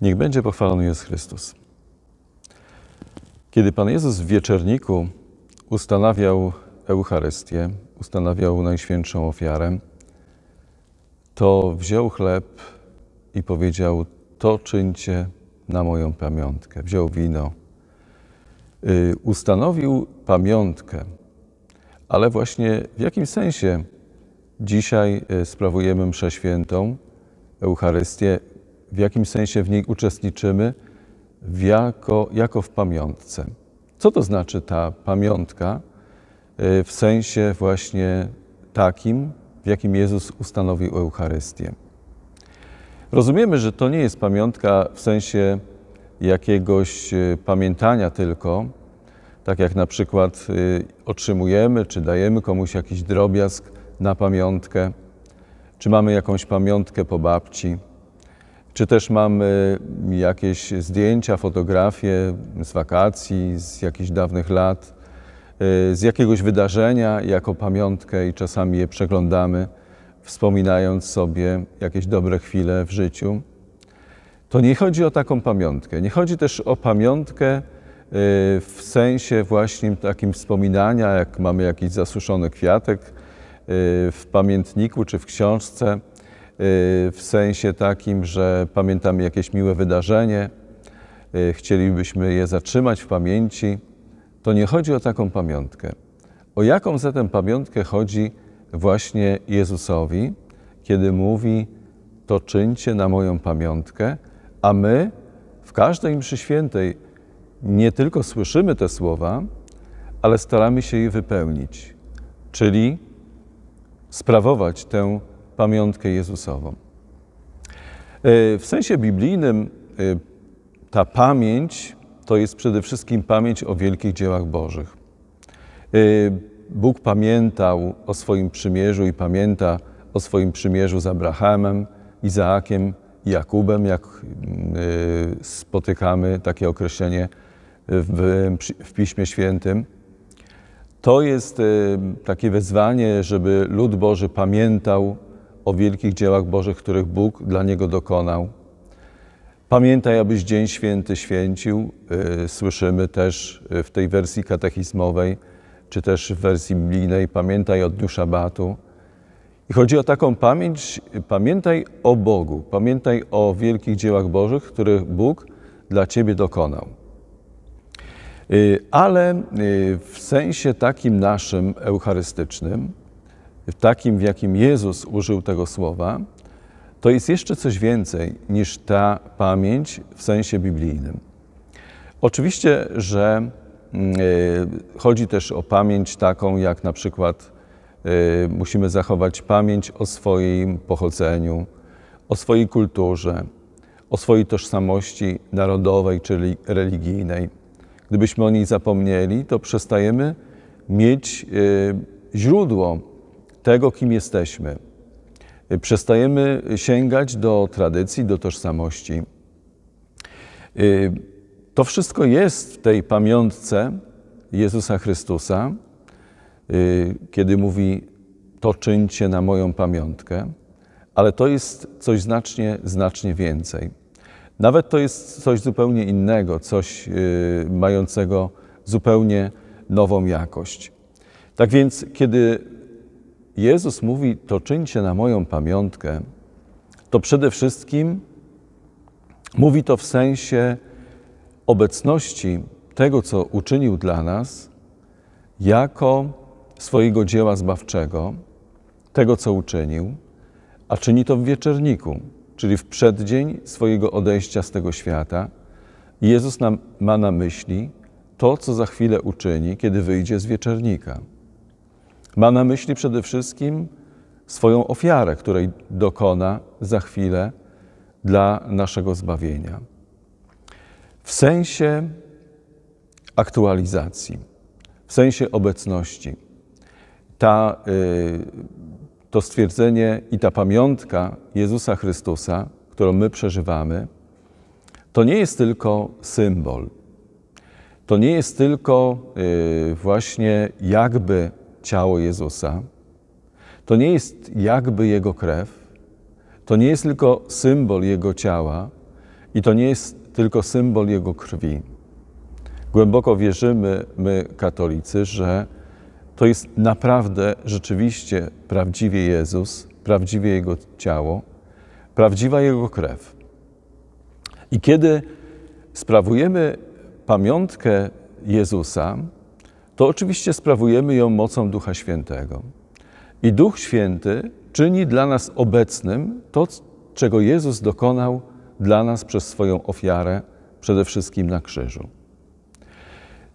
Niech będzie pochwalony Jezus Chrystus. Kiedy Pan Jezus w wieczerniku ustanawiał Eucharystię, ustanawiał Najświętszą ofiarę, to wziął chleb i powiedział: To czyńcie na moją pamiątkę. Wziął wino. Y, ustanowił pamiątkę, ale właśnie w jakim sensie dzisiaj y, sprawujemy mszę świętą, Eucharystię, w jakim sensie w niej uczestniczymy, jako, jako w pamiątce. Co to znaczy ta pamiątka y, w sensie właśnie takim, w jakim Jezus ustanowił Eucharystię? Rozumiemy, że to nie jest pamiątka w sensie jakiegoś y, pamiętania tylko, tak jak na przykład y, otrzymujemy czy dajemy komuś jakiś drobiazg na pamiątkę, czy mamy jakąś pamiątkę po babci, czy też mamy jakieś zdjęcia, fotografie z wakacji, z jakichś dawnych lat, y, z jakiegoś wydarzenia jako pamiątkę i czasami je przeglądamy, wspominając sobie jakieś dobre chwile w życiu. To nie chodzi o taką pamiątkę. Nie chodzi też o pamiątkę y, w sensie właśnie takim wspominania, jak mamy jakiś zasuszony kwiatek y, w pamiętniku czy w książce, w sensie takim, że pamiętamy jakieś miłe wydarzenie, chcielibyśmy je zatrzymać w pamięci. To nie chodzi o taką pamiątkę. O jaką zatem pamiątkę chodzi właśnie Jezusowi, kiedy mówi: To czyńcie na moją pamiątkę, a my w każdej mszy świętej nie tylko słyszymy te słowa, ale staramy się je wypełnić, czyli sprawować tę pamiątkę Jezusową. E, w sensie biblijnym e, ta pamięć to jest przede wszystkim pamięć o wielkich dziełach Bożych. E, Bóg pamiętał o swoim przymierzu i pamięta o swoim przymierzu z Abrahamem, Izaakiem Jakubem, jak spotykamy takie określenie w, w Piśmie Świętym. To jest takie wezwanie, żeby lud Boży pamiętał o wielkich dziełach Bożych, których Bóg dla niego dokonał. Pamiętaj, abyś Dzień Święty święcił. Y, słyszymy też y, w tej wersji katechizmowej, czy też w wersji biblijnej, pamiętaj o dniu szabatu. I chodzi o taką pamięć, pamiętaj o Bogu, pamiętaj o wielkich dziełach Bożych, których Bóg dla Ciebie dokonał. Y, ale w sensie takim naszym eucharystycznym, takim, w jakim Jezus użył tego słowa, to jest jeszcze coś więcej niż ta pamięć w sensie biblijnym. Oczywiście, że y, chodzi też o pamięć taką, jak na przykład y, musimy zachować pamięć o swoim pochodzeniu, o swojej kulturze, o swojej tożsamości narodowej czyli religijnej. Gdybyśmy o niej zapomnieli, to przestajemy mieć y, źródło tego, kim jesteśmy. Przestajemy sięgać do tradycji, do tożsamości. Y, to wszystko jest w tej pamiątce Jezusa Chrystusa, y, kiedy mówi: To czyńcie na moją pamiątkę, ale to jest coś znacznie, znacznie więcej. Nawet to jest coś zupełnie innego, coś y, mającego zupełnie nową jakość. Tak więc, kiedy Jezus mówi: To czyńcie na moją pamiątkę, to przede wszystkim mówi to w sensie obecności tego, co uczynił dla nas, jako swojego dzieła zbawczego, tego, co uczynił, a czyni to w wieczerniku, czyli w przeddzień swojego odejścia z tego świata. Jezus nam, ma na myśli to, co za chwilę uczyni, kiedy wyjdzie z wieczernika. Ma na myśli przede wszystkim swoją ofiarę, której dokona za chwilę dla naszego zbawienia. W sensie aktualizacji, w sensie obecności. Ta, y, to stwierdzenie i ta pamiątka Jezusa Chrystusa, którą my przeżywamy, to nie jest tylko symbol. To nie jest tylko y, właśnie jakby ciało Jezusa, to nie jest jakby Jego krew, to nie jest tylko symbol Jego ciała I to nie jest tylko symbol Jego krwi. Głęboko wierzymy, my katolicy, że to jest naprawdę, rzeczywiście, prawdziwie Jezus, prawdziwie Jego ciało, prawdziwa Jego krew. I kiedy sprawujemy pamiątkę Jezusa, to oczywiście sprawujemy ją mocą Ducha Świętego. I Duch Święty czyni dla nas obecnym to, czego Jezus dokonał dla nas przez swoją ofiarę, przede wszystkim na krzyżu.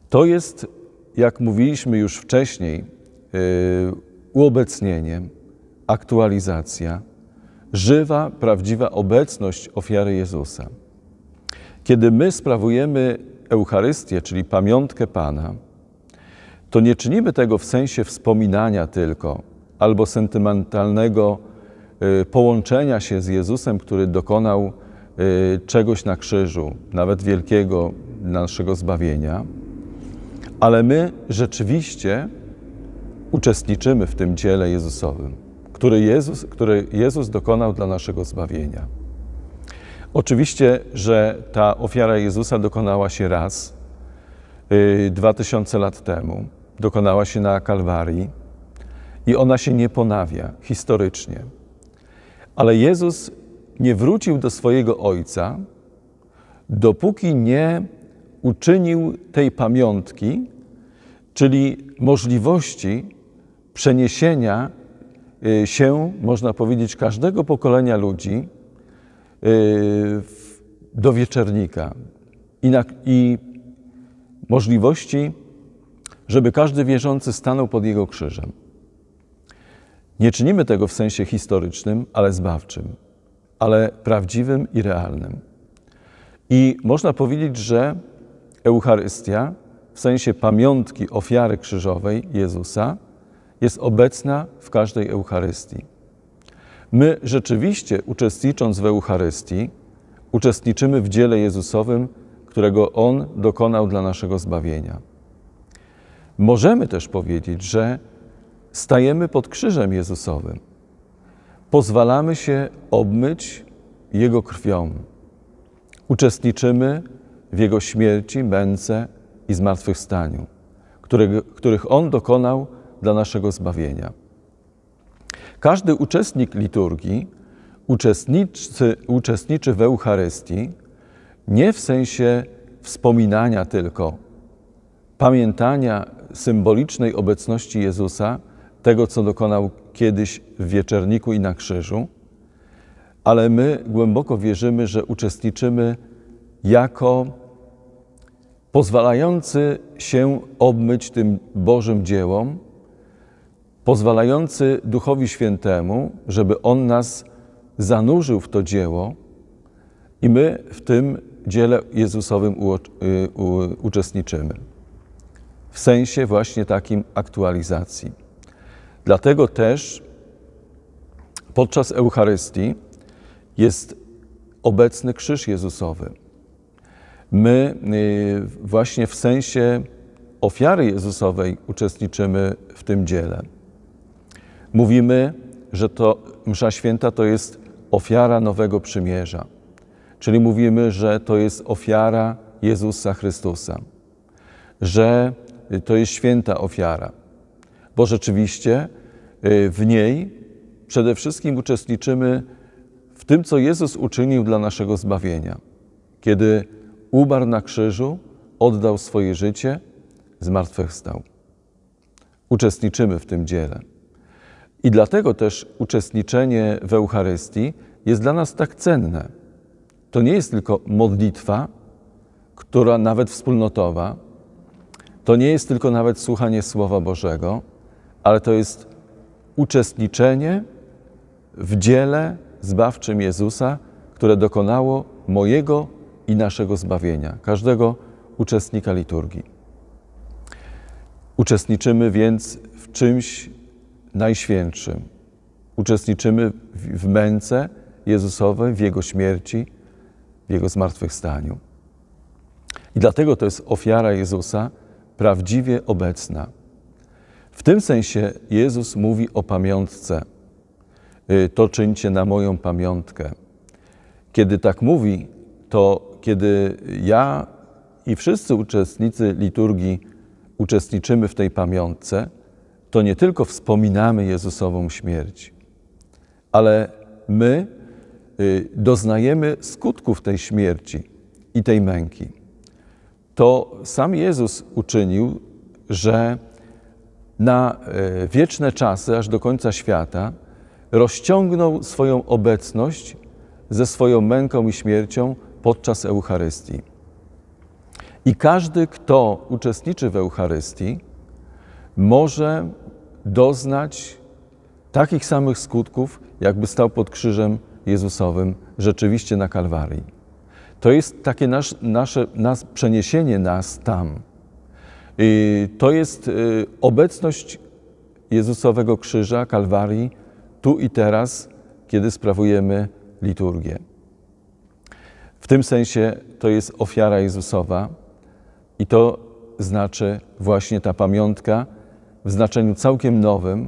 To jest, jak mówiliśmy już wcześniej, yy, uobecnienie, aktualizacja, żywa, prawdziwa obecność ofiary Jezusa. Kiedy my sprawujemy Eucharystię, czyli pamiątkę Pana, to nie czynimy tego w sensie wspominania tylko albo sentymentalnego y, połączenia się z Jezusem, który dokonał y, czegoś na krzyżu, nawet wielkiego naszego zbawienia, ale my rzeczywiście uczestniczymy w tym dziele Jezusowym, który Jezus, który Jezus dokonał dla naszego zbawienia. Oczywiście, że ta ofiara Jezusa dokonała się raz, y, dwa tysiące lat temu, dokonała się na Kalwarii i ona się nie ponawia historycznie. Ale Jezus nie wrócił do swojego Ojca, dopóki nie uczynił tej pamiątki, czyli możliwości przeniesienia y, się, można powiedzieć, każdego pokolenia ludzi y, do wieczernika i, na, i możliwości, żeby każdy wierzący stanął pod Jego krzyżem. Nie czynimy tego w sensie historycznym, ale zbawczym, ale prawdziwym i realnym. I można powiedzieć, że Eucharystia w sensie pamiątki ofiary krzyżowej Jezusa jest obecna w każdej Eucharystii. My rzeczywiście, uczestnicząc w Eucharystii, uczestniczymy w dziele Jezusowym, którego On dokonał dla naszego zbawienia. Możemy też powiedzieć, że stajemy pod krzyżem Jezusowym. Pozwalamy się obmyć Jego krwią. Uczestniczymy w Jego śmierci, męce i zmartwychwstaniu, których, których On dokonał dla naszego zbawienia. Każdy uczestnik liturgii uczestniczy, uczestniczy w Eucharystii nie w sensie wspominania tylko, pamiętania symbolicznej obecności Jezusa, tego, co dokonał kiedyś w wieczerniku i na krzyżu, ale my głęboko wierzymy, że uczestniczymy jako pozwalający się obmyć tym Bożym dziełom, pozwalający Duchowi Świętemu, żeby On nas zanurzył w to dzieło i my w tym dziele Jezusowym y, uczestniczymy. W sensie właśnie takim aktualizacji. Dlatego też podczas Eucharystii jest obecny Krzyż Jezusowy. My y, właśnie w sensie ofiary Jezusowej uczestniczymy w tym dziele. Mówimy, że to Msza Święta to jest ofiara nowego przymierza, czyli mówimy, że to jest ofiara Jezusa Chrystusa, że to jest święta ofiara, bo rzeczywiście y, w niej przede wszystkim uczestniczymy w tym, co Jezus uczynił dla naszego zbawienia, kiedy umarł na krzyżu, oddał swoje życie, zmartwychwstał. Uczestniczymy w tym dziele. I dlatego też uczestniczenie w Eucharystii jest dla nas tak cenne. To nie jest tylko modlitwa, która nawet wspólnotowa, to nie jest tylko nawet słuchanie Słowa Bożego, ale to jest uczestniczenie w dziele zbawczym Jezusa, które dokonało mojego i naszego zbawienia, każdego uczestnika liturgii. Uczestniczymy więc w czymś najświętszym. Uczestniczymy w męce Jezusowej, w Jego śmierci, w Jego zmartwychwstaniu. I dlatego to jest ofiara Jezusa prawdziwie obecna. W tym sensie Jezus mówi o pamiątce. Y, to czyńcie na moją pamiątkę. Kiedy tak mówi, to kiedy ja i wszyscy uczestnicy liturgii uczestniczymy w tej pamiątce, to nie tylko wspominamy Jezusową śmierć, ale my y, doznajemy skutków tej śmierci i tej męki. To sam Jezus uczynił, że na y, wieczne czasy, aż do końca świata, rozciągnął swoją obecność ze swoją męką i śmiercią podczas Eucharystii. I każdy, kto uczestniczy w Eucharystii, może doznać takich samych skutków, jakby stał pod krzyżem Jezusowym rzeczywiście na Kalwarii. To jest takie nasz, nasze nas, przeniesienie nas tam. I to jest y, obecność Jezusowego krzyża, Kalwarii, tu i teraz, kiedy sprawujemy liturgię. W tym sensie to jest ofiara Jezusowa i to znaczy właśnie ta pamiątka w znaczeniu całkiem nowym,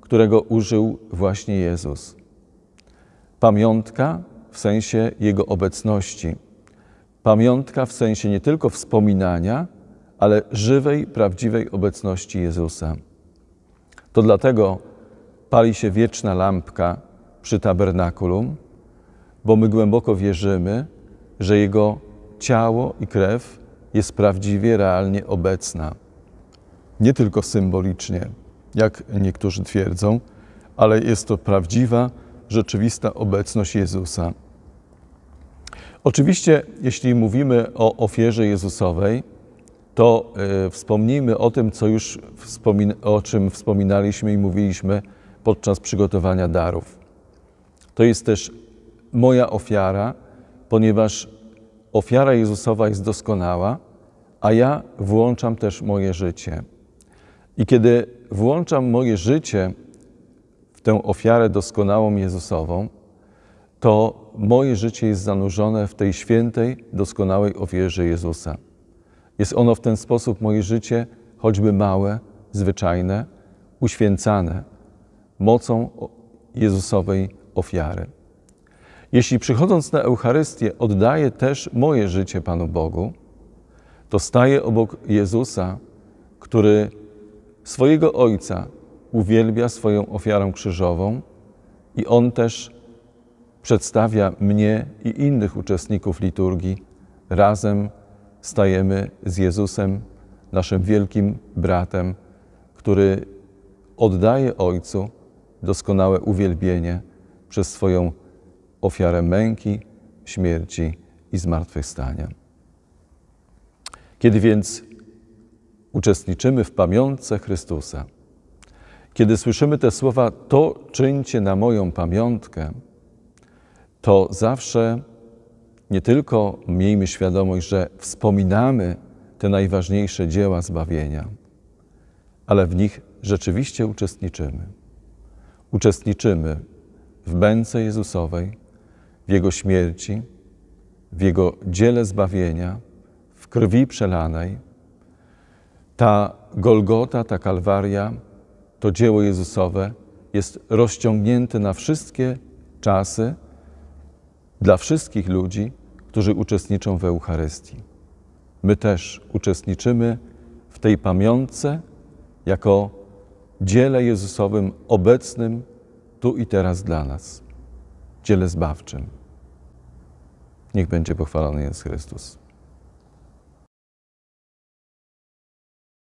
którego użył właśnie Jezus. Pamiątka w sensie Jego obecności. Pamiątka w sensie nie tylko wspominania, ale żywej, prawdziwej obecności Jezusa. To dlatego pali się wieczna lampka przy tabernakulum, bo my głęboko wierzymy, że Jego ciało i krew jest prawdziwie, realnie obecna. Nie tylko symbolicznie, jak niektórzy twierdzą, ale jest to prawdziwa, rzeczywista obecność Jezusa. Oczywiście, jeśli mówimy o ofierze Jezusowej, to y, wspomnijmy o tym, co już o czym wspominaliśmy i mówiliśmy podczas przygotowania darów. To jest też moja ofiara, ponieważ ofiara Jezusowa jest doskonała, a ja włączam też moje życie. I kiedy włączam moje życie w tę ofiarę doskonałą Jezusową, to moje życie jest zanurzone w tej świętej, doskonałej ofierze Jezusa. Jest ono w ten sposób moje życie, choćby małe, zwyczajne, uświęcane mocą Jezusowej ofiary. Jeśli przychodząc na Eucharystię oddaję też moje życie Panu Bogu, to staję obok Jezusa, który swojego Ojca uwielbia swoją ofiarą krzyżową i On też przedstawia mnie i innych uczestników liturgii. Razem stajemy z Jezusem, naszym wielkim bratem, który oddaje Ojcu doskonałe uwielbienie przez swoją ofiarę męki, śmierci i zmartwychwstania. Kiedy więc uczestniczymy w pamiątce Chrystusa, kiedy słyszymy te słowa, to czyńcie na moją pamiątkę, to zawsze nie tylko miejmy świadomość, że wspominamy te najważniejsze dzieła zbawienia, ale w nich rzeczywiście uczestniczymy. Uczestniczymy w męce Jezusowej, w Jego śmierci, w Jego dziele zbawienia, w krwi przelanej. Ta Golgota, ta Kalwaria, to dzieło Jezusowe jest rozciągnięte na wszystkie czasy dla wszystkich ludzi, którzy uczestniczą w Eucharystii. My też uczestniczymy w tej pamiątce jako dziele Jezusowym obecnym tu i teraz dla nas, dziele zbawczym. Niech będzie pochwalony Jezus Chrystus.